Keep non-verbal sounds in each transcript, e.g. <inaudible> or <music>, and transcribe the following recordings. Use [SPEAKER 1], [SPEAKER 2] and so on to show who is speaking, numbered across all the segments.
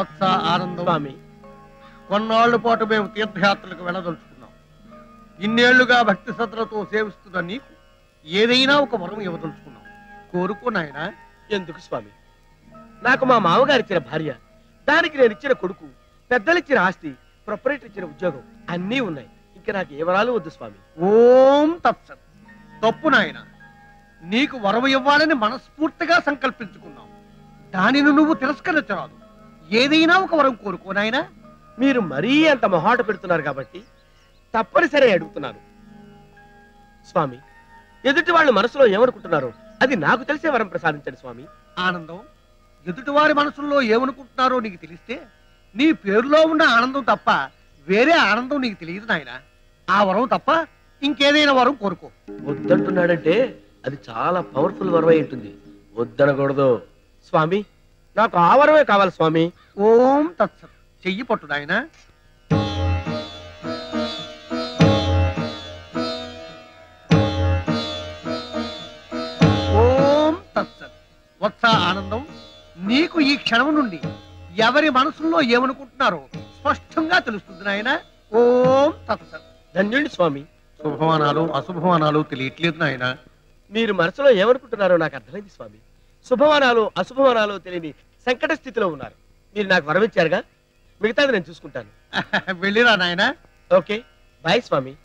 [SPEAKER 1] వత్స ఆనందం.
[SPEAKER 2] స్వామి.
[SPEAKER 1] కొన్నాళ్ళ పాటు మేము తీర్థయాత్రలకు వెళ్ళదలుచుకున్నాం. ఇన్నేళ్ళుగా భక్తి శ్రద్ధలతో సేవిస్తున్న నీకు ఏదైనా ఒక వరం ఇవ్వదలుచుకున్నాం. కోరుకో నాయనా.
[SPEAKER 2] ఎందుకు స్వామి? నాకు మా మామగారు ఇచ్చిన భార్య దానికి నేను ఇచ్చిన కొడుకు పెద్దలు ఇచ్చిన ఆస్తి ప్రొపరేటర్ ఇచ్చిన ఉద్యోగం అన్నీ ఉన్నాయి. ఇంకా నాకు ఏ వరాలు వద్దు స్వామి.
[SPEAKER 1] ఓం తత్సత్. తప్పు నాయన. నీకు వరం ఇవ్వాలని మనస్ఫూర్తిగా సంకల్పించుకున్నాం. దానిని నువ్వు తిరస్కరించరాదు. ఏదైనా ఒక వరం కోరుకో నాయనా.
[SPEAKER 2] మీరు మరీ అంత మొహాట పెడుతున్నారు కాబట్టి తప్పనిసరి అడుగుతున్నాను. స్వామి ఎదుటి వాళ్ళు మనసులో ఏమనుకుంటున్నారో అది నాకు తెలిసే వరం ప్రసాదించండి స్వామి.
[SPEAKER 1] ఆనందం? ఎదుటివారి మనసుల్లో ఏమనుకుంటున్నారో నీకు తెలిస్తే నీ పేరులో ఉన్న ఆనందం తప్ప వేరే ఆనందం నీకు తెలియదు నాయన. ఆ వరం తప్ప ఇంకేదైనా వరం కోరుకో.
[SPEAKER 2] వద్దంటున్నాడంటే అది చాలా పవర్ఫుల్ వరం అయి ఉంటుంది. వద్దనకూడదు. స్వామి నాకు ఆ వరమే కావాలి స్వామి.
[SPEAKER 1] ఓం తత్సత్ చెయ్యి పట్టు నాయన. ఓం తత్సత్ వత్స ఆనందం. నీకు ఈ క్షణం నుండి ఎవరి మనసుల్లో ఏమనుకుంటున్నారో స్పష్టంగా తెలుస్తుంది నాయన. ఓం తత్సత్
[SPEAKER 2] ధన్యుడి స్వామి.
[SPEAKER 1] శుభమానాలు అశుభమానాలు తెలియట్లేదు నాయన.
[SPEAKER 2] మీరు మనసులో ఏమనుకుంటున్నారో నాకు అర్థమైంది స్వామి. శుభమానాలు అశుభమానాలు తెలియని సంకట స్థితిలో ఉన్నారు. మీరు నాకు వరం ఇచ్చారుగా మిగతాది నేను చూసుకుంటాను. <laughs>
[SPEAKER 1] వెళ్ళిరా నాయన.
[SPEAKER 2] ఓకే. బాయ్ స్వామి.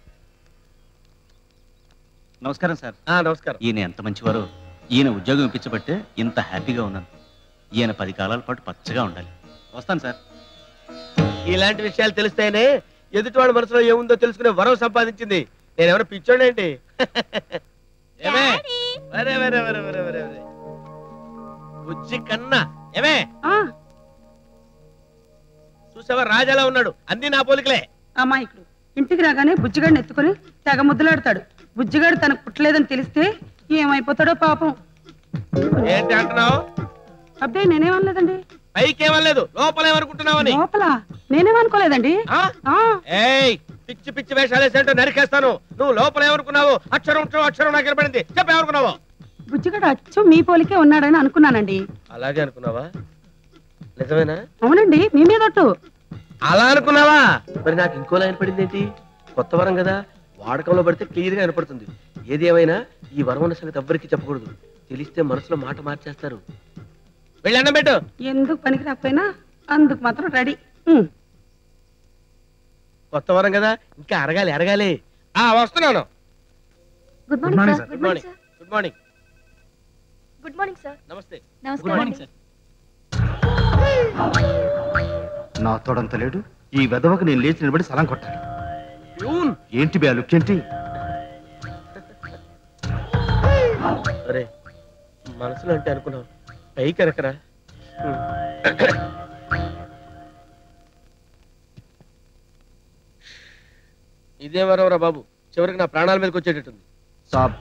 [SPEAKER 3] నమస్కారం సార్.
[SPEAKER 2] ఆ నమస్కారం.
[SPEAKER 3] ఈయన ఎంత మంచివారో ఈయన ఉద్యోగం ఇప్పించబట్టే ఇంత హ్యాపీగా ఉన్నాను. ఈయన పది కాలాల పాటు పచ్చగా ఉండాలి. వస్తాను సార్.
[SPEAKER 2] ఇలాంటి విషయాలు తెలిస్తేనే ఎదుటివాడి మనసులో ఏముందో తెలుసుకునే వరం సంపాదించింది. నేను ఎవరైనా పిచ్చోడేంటి బుజ్జి కన్నా. ఏమే? చూసావా? రాజాలా ఉన్నాడు. అన్ని నా పోలికలే.
[SPEAKER 4] అమాయకుడు. ఇంటికి రాగానే బుజ్జిగాడిని ఎత్తుకొని తెగ ముద్దులాడతాడు. బుజ్జిగాడు తనకు పుట్టలేదని తెలిస్తే ఏమైపోతాడో పాపం.
[SPEAKER 2] ఏంటి అంటున్నావు?
[SPEAKER 4] అబ్బే నేనేమనలేదండి
[SPEAKER 2] పైకేమలేదు లోపల ఏమనుకుంటున్నావని?
[SPEAKER 4] లోపల? నేనేమనుకోలేదండి
[SPEAKER 2] ఆ?
[SPEAKER 4] ఆ,
[SPEAKER 2] ఏయ్ పిచ్చి పిచ్చి వేషాలు వేసేంటో నరికేస్తాను. నువ్వు లోపల ఏమనుకున్నావు? అక్షరం అక్షరం అక్షరం నాకు వినపడింది. చెప్పు ఏమనుకున్నావు?
[SPEAKER 4] బుజ్జిగాడు అచ్చం మీ పోలికే ఉన్నాడని అనుకున్నానండి.
[SPEAKER 2] అలాగే అనుకున్నావా? నిజమేనా?
[SPEAKER 4] అవునండి మీ మీదొట్టు
[SPEAKER 2] అలా అనుకున్నావా? మరి నాకు ఇంకో లైన్ పడింది ఏంటి కొత్త వరం కదా? వాడకంలో పడితే క్లియర్గా వినపడుతుంది. ఏది ఏమైనా ఈ వరం ఉన్న సంగతి ఎవ్వరికి చెప్పకూడదు. తెలిస్తే మనసులో మాట మార్చేస్తారు. వెళ్ళి అన్నం పెట్టు.
[SPEAKER 4] ఎందుకు పనికి రాకపోయినా అందుకు మాత్రం రెడీ.
[SPEAKER 2] కొత్త వరం కదా? ఇంకా అరగాలి అరగాలి. ఆ వస్తున్నాను.
[SPEAKER 5] Good morning
[SPEAKER 2] good morning good morning
[SPEAKER 5] good morning sir.
[SPEAKER 2] నమస్తే.
[SPEAKER 5] నమస్కారం అండి.
[SPEAKER 6] నా తోడంత లేడు. ఈ వెదవకు నేను లేచి నిలబడి సలం కొట్టాలి.
[SPEAKER 2] ప్యూన్
[SPEAKER 6] ఏంటి బే లుక్కేంటి
[SPEAKER 2] అరే మనసులో అంటే అనుకున్నావు. పైకి ఎరకరా. ఇదే వరవరా బాబు? చివరికి నా ప్రాణాల మీదకి వచ్చేటట్టుంది.
[SPEAKER 6] సాబ్.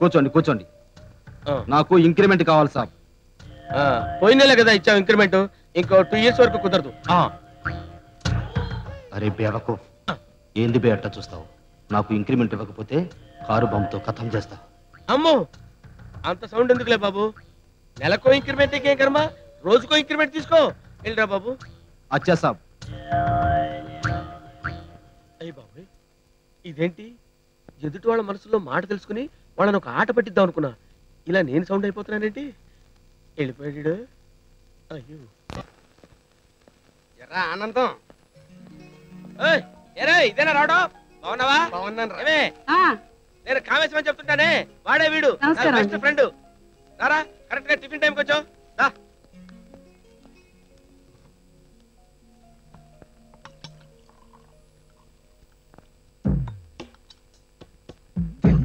[SPEAKER 6] కూర్చోండి కూర్చోండి. నాకు ఇంక్రిమెంట్ కావాలి
[SPEAKER 2] ఆ, పోయిన నెల కదా ఇచ్చావు ఇంక్రిమెంట్ ఇంకో టూ ఇయర్స్ వరకు కుదరదు.
[SPEAKER 6] అరే బేవకు ఏంది బే అట్ట చూస్తావు? నాకు ఇంక్రిమెంట్ ఇవ్వకపోతే కారు బొమ్మతో కథం చేస్తా.
[SPEAKER 2] అమ్మో! అంత సౌండ్ ఎందుకులే బాబు? నెలకో ఇంక్రిమెంట్ ఇంకేం కర్మ? రోజుకో ఇంక్రిమెంట్ తీసుకో. వెళ్ళిరా బాబు.
[SPEAKER 6] అచ్చా సాబ్.
[SPEAKER 2] అయ్యి బాబోయ్ ఇదేంటి? ఎదుటి వాళ్ళ మనసులో మాట తెలుసుకుని వాళ్ళని ఒక ఆట పట్టిద్దాం అనుకున్నా. ఇలా నేను సౌండ్ అయిపోతున్నానేంటి? వెళ్ళిపోయాడు. అయ్యో.
[SPEAKER 1] ఎరా ఆనందం.
[SPEAKER 2] ఏయ్, ఏరా ఇదేనా రావడం? బాగున్నావా?
[SPEAKER 1] బాగున్నాను రా.
[SPEAKER 2] ఏమే?
[SPEAKER 4] ఆ,
[SPEAKER 2] నేను కామేశ్వరం అని చెప్తుంటానే వాడే వీడు.
[SPEAKER 4] నమస్కారం
[SPEAKER 2] బెస్ట్. ఫ్రెండ్ రారా కరెక్ట్గా టిఫిన్ టైంకి వచ్చావు. రా.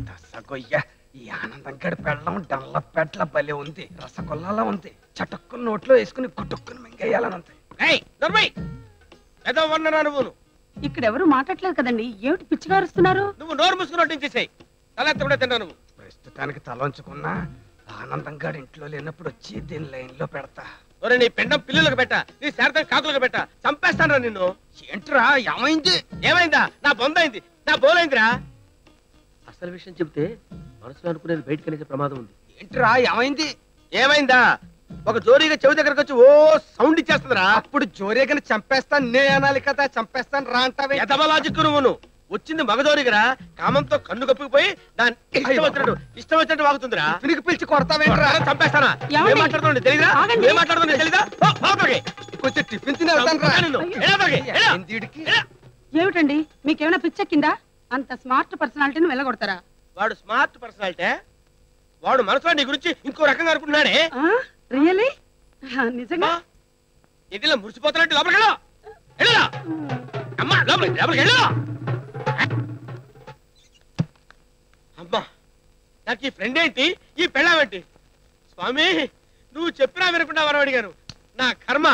[SPEAKER 7] రసగొయ్య ఈ ఆనందం గడి పెళ్ళం డల్ల పెట్ల భలే ఉంది. రసగొల్లాలా ఉంది. చటుక్కుని నోట్లో వేసుకుని కుటుక్కుని మింగేయాలని ఉంది
[SPEAKER 2] ఏదో నువ్వు
[SPEAKER 4] ఇక్కడ ఎవరు మాట్లాడలేదు కదండి. ఏమిటి పిచ్చిగా అరుస్తున్నారు
[SPEAKER 2] నువ్వు నోరు మూసుకుని వడ్డించేసాయి తలెత్త కూడా తిన్నా నువ్వు.
[SPEAKER 7] ప్రస్తుతానికి తలంచుకున్నా ఆనందం గడి ఇంట్లో లేనప్పుడు వచ్చి దీని లైన్లో పెడతా.
[SPEAKER 2] ఒరే నీ పెండం పిల్లులకు పెట్ట నీ శారదం కాకులకు పెట్ట. చంపేస్తాను నిన్ను.
[SPEAKER 7] ఏంట్రా ఏమైంది?
[SPEAKER 2] ఏమైందా? నా బొందైంది. నా బోలైందిరా. అసలు విషయం చెప్తే మనసులో అనుకునేది బయటకు అనేసే ప్రమాదం ఉంది.
[SPEAKER 7] ఏంట్రా ఏమైంది?
[SPEAKER 2] ఏమైందా? ఒక జోరీగా చెవి దగ్గరకు వచ్చి ఓ సౌండ్ ఇచ్చేస్తుందిరా.
[SPEAKER 7] అప్పుడు జోరేగని చంపేస్తాను నే అనాలి కదా చంపేస్తాను రా అంటావే.
[SPEAKER 2] ఎదవ లాజిక్ నువ్వును. వచ్చింది మగజోరిగరా కామంతో కన్ను కప్పిపోయి దాని ఇష్టం వచ్చినట్టు ఇష్టం వచ్చినట్టు వాగుతుందిరా.
[SPEAKER 7] పిలికి పిలిచి కొడతావేంట్రా?
[SPEAKER 2] చంపేస్తానా? ఏం మాట్లాడుతుంది తెలీదా?
[SPEAKER 4] ఆగండి.
[SPEAKER 2] ఏం మాట్లాడుతుంది తెలీదా? లోపలికి.
[SPEAKER 7] కొంచెం టిఫిన్ తిని?
[SPEAKER 4] ఏమిటండి? మీకేమైనా పిచ్చెక్కిందా? అంత స్మార్ట్ పర్సనాలిటీని వెళ్ళగొడతారా?
[SPEAKER 2] వాడు స్మార్ట్ పర్సనాలిటీ? వాడు మనసులో నీ గురించి ఇంకో రకంగా అనుకుంటున్నాడే.
[SPEAKER 4] రియలీ? నిజంగా?
[SPEAKER 2] ఇదిలో మురిసిపోతున్నట్టు లోపలికి వెళ్ళు. వెళ్ళురా. అమ్మా లోపలికి లోపలికి వెళ్ళు. అమ్మా నాకు ఈ ఫ్రెండ్ ఏంటి? ఈ పెళ్ళాం ఏంటి? స్వామి నువ్వు చెప్పినా వినకుండా వరం అడిగాను. నా కర్మ.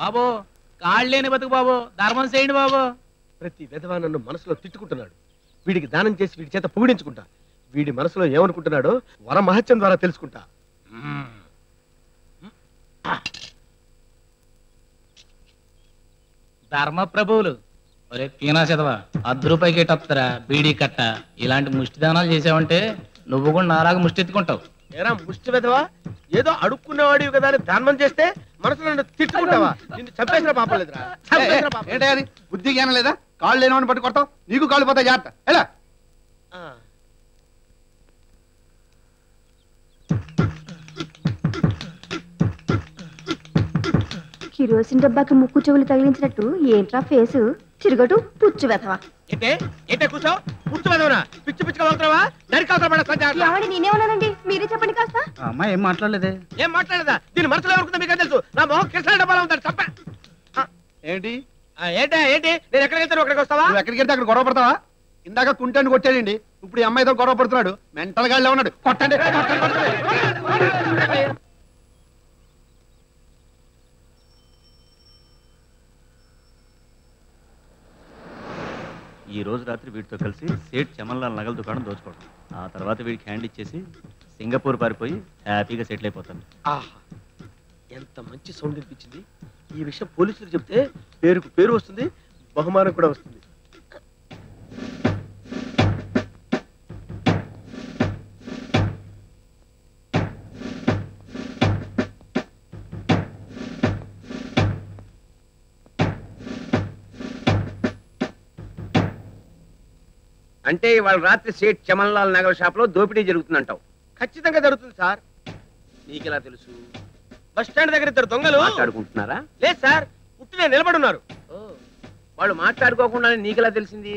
[SPEAKER 8] బాబు కాళ్ళు లేని బతుకు బాబు. ధర్మం చేయండి బాబు.
[SPEAKER 2] ప్రతి విధవా నన్ను మనసులో తిట్టుకుంటున్నాడు. వీడికి దానం చేసి వీడి చేత పొగిడించుకుంటా. వీడి మనసులో ఏమనుకుంటున్నాడో వర మహత్యం ద్వారా తెలుసుకుంటా.
[SPEAKER 8] ధర్మ ప్రభువులు. ఒరే పీనా చదవా అర్ధ రూపాయికి ఎట్టొత్తరా బీడీ కట్ట ఇలాంటి ముష్టి దానాలు చేసావంటే నువ్వు కూడా నాలాగా ముష్టి ఎత్తుకుంటావు.
[SPEAKER 2] ఏరా ముష్టి విధవా? ఏదో అడుక్కునేవాడివి కదా అని దానం చేస్తే మనసులో నన్ను తిట్టుకుంటావా? నిన్ను చంపేసిన పాపం లేదురా. చంపేసిన పాపం లేదు.
[SPEAKER 9] ఏంటే అది? బుద్ధి జ్ఞానం లేదా? కాళ్ళు లేనివాడిని పట్టు కొడతావు? నీకు కాళ్ళు పోతాయి జాగ్రత్త. ఎలా?
[SPEAKER 2] ఆ.
[SPEAKER 5] కిరోసిన్ డబ్బాకి ముక్కు చెవులు తగిలించినట్టు ఏంట్రా ఫేసు? తిరగటు పుచ్చు వెధవా.
[SPEAKER 2] ఏంటే? ఏంటే కూర్చో? కూర్చో విధవనా? పిచ్చి పిచ్చిగా పడేస్తా జాగ్రత్త.
[SPEAKER 5] ఏమండి నేనేమన్నానండి మీరే చెప్పండి కాస్త.
[SPEAKER 9] అమ్మాయి ఏం మాట్లాడలేదే?
[SPEAKER 2] ఏం మాట్లాడదా దీని మనసులో ఎవరుకుందో మీకు తెలుసు? నా మొహం కృష్ణ డబ్బాలో ఉంటాడు చంప
[SPEAKER 9] ఏంటి?
[SPEAKER 2] ఏంటా ఏంటి? నేను ఎక్కడికి వెళ్తాను? అక్కడికి వస్తావా?
[SPEAKER 9] నువ్వు ఎక్కడికి వెళ్తే అక్కడ గొడవ పడతావా? ఇందాక కుంటాన్ని కొట్టాడండి ఇప్పుడు ఈ అమ్మాయితో గొడవ పడుతున్నాడు. మెంటల్ గాడిలో ఉన్నాడు. కొట్టండి. కొట్టండి, కొట్టండి.
[SPEAKER 3] ఈ రోజు రాత్రి వీటితో కలిసి సేట్ చమన్లాల్ నగల దుకాణం దోచుకోవడం. ఆ తర్వాత వీడికి హ్యాండ్ ఇచ్చేసి సింగపూర్ పారిపోయి హ్యాపీగా సెటిల్ అయిపోతాను.
[SPEAKER 2] ఆహా ఎంత మంచి సౌండ్ వినిపించింది. ఈ విషయం పోలీసులు చెప్తే పేరుకు పేరు వస్తుంది బహుమానం కూడా వస్తుంది.
[SPEAKER 7] అంటే ఇవాళ రాత్రి సేట్ చమన్లాల్ నగర్ షాప్లో దోపిడీ జరుగుతుందంటావు.
[SPEAKER 2] ఖచ్చితంగా జరుగుతుంది సార్.
[SPEAKER 7] నీకెలా తెలుసు?
[SPEAKER 2] బస్ స్టాండ్ దగ్గర ఇద్దరు దొంగలు.
[SPEAKER 7] మాట్లాడుకుంటున్నారా?
[SPEAKER 2] లేదు సార్. ఉట్టినే నిలబడి ఉన్నారు
[SPEAKER 7] వాళ్ళు మాట్లాడుకోకుండా నీకెలా తెలిసింది?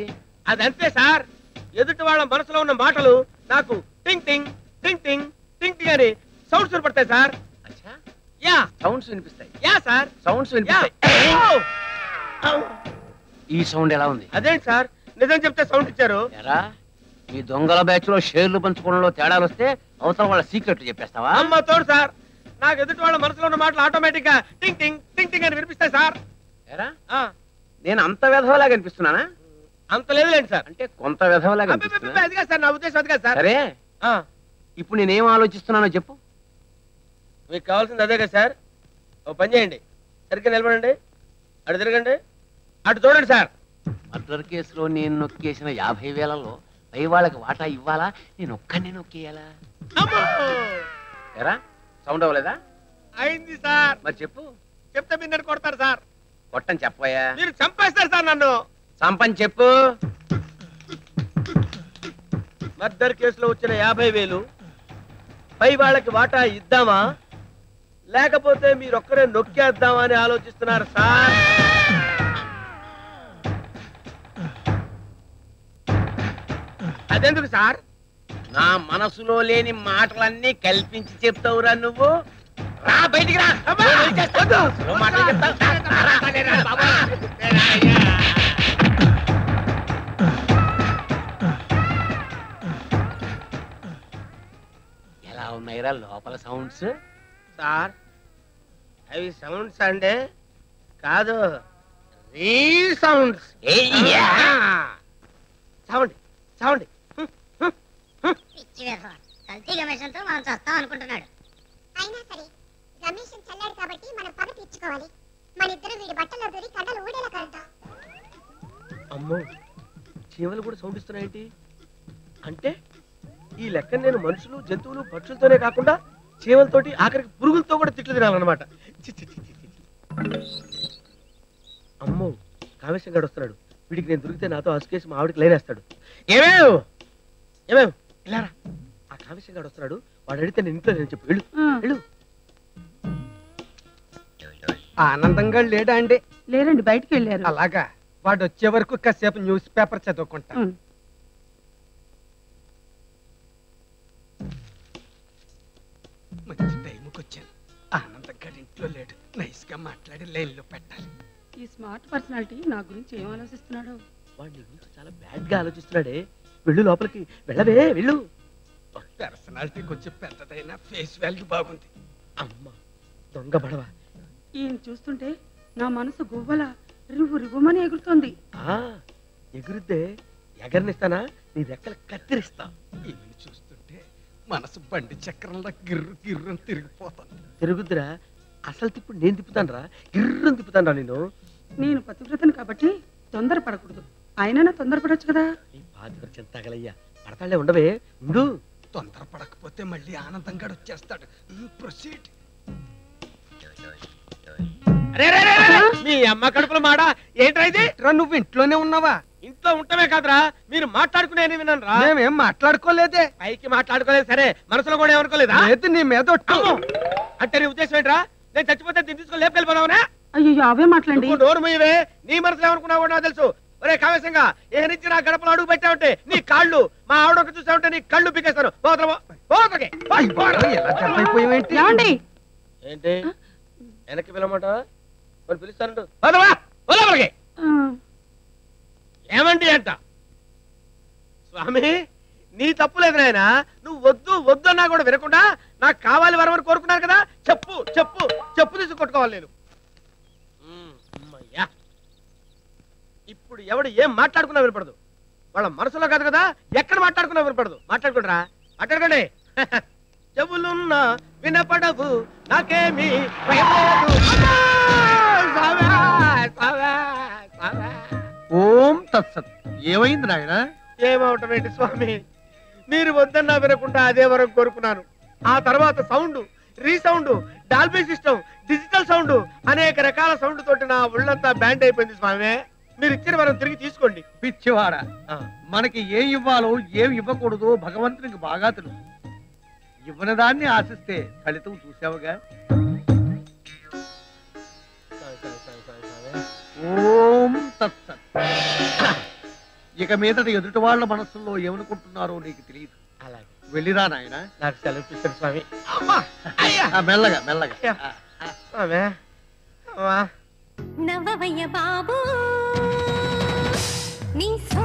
[SPEAKER 2] అది అంతే సార్. ఎదుటి వాళ్ళ మనసులో ఉన్న మాటలు నాకు టింగ్ టింగ్ టింగ్ టింగ్ టింగ్ టింగ్ అని సౌండ్స్ వినపడతాయి సార్.
[SPEAKER 7] అచ్చా.
[SPEAKER 2] Yeah.
[SPEAKER 7] Sounds వినిపిస్తాయి.
[SPEAKER 2] Yeah sir.
[SPEAKER 7] Sounds
[SPEAKER 2] yeah.
[SPEAKER 7] వినిపిస్తాయి! ఈ సౌండ్ ఎలా ఉంది?
[SPEAKER 2] అదేంటి సార్? నిజం చెప్తే సౌండ్ ఇచ్చారు.
[SPEAKER 7] మీ దొంగల బ్యాచ్లో షేర్లు పంచుకోవడంలో తేడాలు వస్తే అవసరం వాళ్ళ సీక్రెట్లు చెప్పేస్తావా?
[SPEAKER 2] అమ్మ తోడు సార్. నాకు ఎదుటి వాళ్ళ మనసులో ఉన్న మాటలు ఆటోమేటిక్గా టింగ్ టింగ్ టింగ్ టింగ్ అని వినిపిస్తాయి సార్. ఆ,
[SPEAKER 7] నేను అంత విధవలాగా అనిపిస్తున్నానా?
[SPEAKER 2] అంత లేదులేండి సార్.
[SPEAKER 7] అంటే కొంత విధవలాగా
[SPEAKER 2] అబ్బే, అబ్బే, అబ్బే,
[SPEAKER 7] అనిపిస్తున్నా?
[SPEAKER 2] అది కాదు సార్ నా ఉద్దేశం అది కాదు సార్.
[SPEAKER 7] సరే.
[SPEAKER 2] ఆ,
[SPEAKER 7] ఇప్పుడు నేనేం ఆలోచిస్తున్నానో చెప్పు.
[SPEAKER 2] మీకు కావాల్సింది అదే కదా సార్. ఓ పని చేయండి. సరిగ్గా నిలబడండి. అటు తిరగండి. అటు చూడండి సార్.
[SPEAKER 7] మర్డర్ కేసులో నేను నొక్కేసిన యాభై వేలలో పై వాళ్ళకి వాటా ఇవ్వాలా? నేను ఒక్కనే నొక్కేయాలా! ఎరా సౌండ్ అవ్వలేదా?
[SPEAKER 2] అయింది సార్.
[SPEAKER 7] మరి చెప్పు.
[SPEAKER 2] చెప్తే మీరు నన్ను కొడతారు సార్.
[SPEAKER 7] కొట్టని చెప్పోయా
[SPEAKER 2] మీరు చంపేస్తారు సార్ నన్ను.
[SPEAKER 7] సంపని చెప్పు.
[SPEAKER 2] మర్డర్ కేసులో వచ్చిన యాభై వేలు పై వాళ్ళకి వాటా ఇద్దామా? లేకపోతే మీరొక్కరే నొక్కేద్దామా అని ఆలోచిస్తున్నారు సార్? అదెందుకు సార్?
[SPEAKER 7] నా మనసులో లేని మాటలన్నీ కల్పించి చెప్తావురా నువ్వు. రా బయటికి రా. ఎలా ఉన్నాయిరా లోపల సౌండ్స్?
[SPEAKER 2] సార్ అవి సౌండ్స్ అంటే కాదు రీ సౌండ్స్. Sound sound.
[SPEAKER 10] పిచ్చి వేధవ. కల్తీ గమేషంతో మనం చస్తాం అనుకుంటున్నాడు. అయినా సరే రమేష్ చల్లాడు కాబట్టి మనం పగ తీర్చుకోవాలి. మన ఇద్దరు వీడి బట్టలో దూరి కడ్డలు ఊడేలా కలుద్దాం
[SPEAKER 2] అమ్మో చీమలు కూడా సౌండ్ ఇస్తున్నాయేంటి అంటే ఈ లెక్క నేను మనుషులు జంతువులు పక్షులతోనే కాకుండా చీమలతోటి ఆఖరికి పురుగులతో కూడా తిట్లు తినాలన్నమాట. అమ్మో కామేశం గడు వస్తున్నాడు. వీడికి నేను దొరికితే నాతో అసుకేసి మా ఆవిడకి లేనేస్తాడు ఏమేవ్? ఏమేవ్? ఇలారా ఆ కామేశం గడు వస్తున్నాడు. వాడు అడిగితే నేను ఇంట్లో నేను చెప్పు. వెళ్ళు వెళ్ళు.
[SPEAKER 11] ఆనందంగా లేడా అండి?
[SPEAKER 4] లేరండి బయటికి వెళ్ళారు.
[SPEAKER 11] అలాగా. వాడు వచ్చే వరకు కాసేపు న్యూస్ పేపర్ చదువుకుంటా.
[SPEAKER 4] ఉమ్.
[SPEAKER 11] మంచి టైంకి వచ్చాను. ఆనందంగా ఇంట్లో లేడు. నైస్గా మాట్లాడి లైన్లో పెట్టాలి.
[SPEAKER 4] ఈ స్మార్ట్ పర్సనాలిటీ నా గురించి ఏం ఆలోచిస్తున్నాడు?
[SPEAKER 2] వాడు నీ గురించి చాలా బ్యాడ్గా ఆలోచిస్తున్నాడే. వెళ్ళు లోపలికి. వెళ్ళవే వెళ్ళు.
[SPEAKER 11] పర్సనాలిటీ కొంచెం పెద్దదైనా ఫేస్ వాల్యూ బాగుంది.
[SPEAKER 2] అమ్మ దొంగ బడవ.
[SPEAKER 4] ఈయన చూస్తుంటే నా మనసు గువ్వల రివ్వు రివ్వుమని ఎగురుతోంది.
[SPEAKER 2] ఆ ఎగురుద్దే ఎగరనిస్తానా? నీ రెక్కలు కత్తిరిస్తా.
[SPEAKER 11] ఈమెను చూస్తుంటే మనసు బండి చక్రంలో గిర్రు గిర్రు అని తిరిగిపోతుంది.
[SPEAKER 2] తిరుగుద్దురా. అసలు తిప్పుడు నేను తిప్పుతాను రా గిర్రం తిప్పుతాను రా నేను
[SPEAKER 4] నేను పతివ్రతను కాబట్టి తొందరపడకూడదు. ఆయనైనా తొందరపడొచ్చు కదా?
[SPEAKER 2] పరిచయం తగలయ్యా. పడతాళ్ళే ఉండవే. ఉండు.
[SPEAKER 11] తొందరపడకపోతే మళ్ళీ ఆనందంగా వచ్చేస్తాడు ప్రొసీడ్!
[SPEAKER 2] మీ అమ్మ కడుపులో మాడ? ఏంట్రా ఇది?
[SPEAKER 11] నువ్వు ఇంట్లోనే ఉన్నావా?
[SPEAKER 2] ఇంట్లో ఉంటమే కాదురా. మీరు మాట్లాడుకునే విన్నాను రా.
[SPEAKER 11] మేమేం మాట్లాడుకోలేదే.
[SPEAKER 2] పైకి మాట్లాడుకోలేదు. సరే మనసులో కూడా ఏమనుకోలేదా?
[SPEAKER 11] లేదు నీ మీద!
[SPEAKER 2] అంటే నీ ఉద్దేశం ఏంట్రా? నేను చచ్చిపోతే తీసుకొని
[SPEAKER 4] అయ్యో అవే మాట్లాడండి.
[SPEAKER 2] నువ్వు నోరు మూయవే. నీ మనసులో ఏమనుకున్నావు కూడా నాకు తెలుసు. ఒరే కావేశంగా ఏ నుంచి నా గడపలో అడుగు పెట్టావంటే నీ కాళ్ళు? మా ఆవిడ ఒక చూసావంటే నీ కళ్ళు పీకేస్తాను ఏంటి? వెనక్కి పిలుస్తానంటు
[SPEAKER 4] ఆ,
[SPEAKER 2] ఏమండి అంట? స్వామి నీ తప్పు లేదు నాయన. నువ్వు వద్దు వద్దు అన్నా కూడా వినకుండా నాకు కావాలి వరమని కోరుకున్నాను కదా? చెప్పు చెప్పు చెప్పు తీసి కొట్టుకోవాలి నేను ఉమ్, అమ్మయ్యా ఇప్పుడు ఎవడు ఏం మాట్లాడుకున్నా వినపడదు. వాళ్ళ మనసులో కాదు కదా ఎక్కడ మాట్లాడుకున్నా వినపడదు. మాట్లాడుకుంటారా? మాట్లాడుకోండి. <laughs> చెవులున్నా వినపడవు నాకేమి!
[SPEAKER 1] ఓం తత్సత్. ఏమైంది నాయన?
[SPEAKER 2] ఏమవటం ఏంటి స్వామి? మీరు వద్దన్నా వినకుండా అదే వరం కోరుకున్నాను. ఆ తర్వాత sound resound dolby system digital sound అనేక రకాల సౌండ్ తోటి నా ఒళ్ళంతా బ్యాండ్ అయిపోయింది స్వామి మీరు ఇచ్చిన వరం తిరిగి తీసుకోండి.
[SPEAKER 1] పిచ్చివాడ. మనకి ఏం ఇవ్వాలో ఏం ఇవ్వకూడదో భగవంతునికి బాగా తెలుసు. ఇవ్వని దాన్ని ఆశిస్తే ఫలితం చూసావుగా? ఓం తత్సత్ ఇక మీదట ఎదుటి వాళ్ళ మనసుల్లో ఏమనుకుంటున్నారో నీకు తెలియదు
[SPEAKER 2] అలాగే.
[SPEAKER 1] వెళ్ళిరా నాయన.
[SPEAKER 2] నాకు సెలవు స్వామి. అమ్మా! అయ్యా!
[SPEAKER 1] మెల్లగా మెల్లగా.
[SPEAKER 2] యా.
[SPEAKER 1] ఆ, ఆ.
[SPEAKER 2] స్వామి. అమ్మా.
[SPEAKER 10] నవ్వవయ్య బాబు! నీ సో